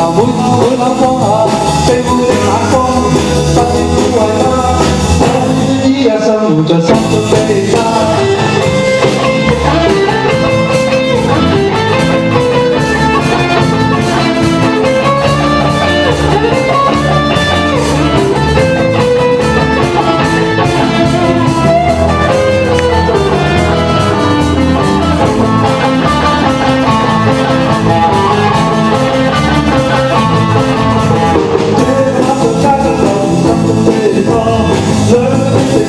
每晚每晚放下疲惫的眼光，不为他，只一心在心。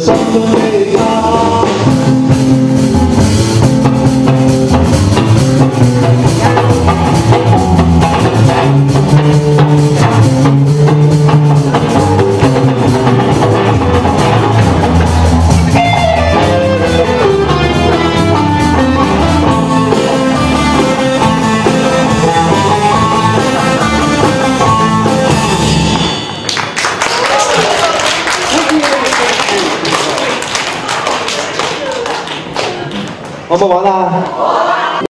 something 玩不玩了。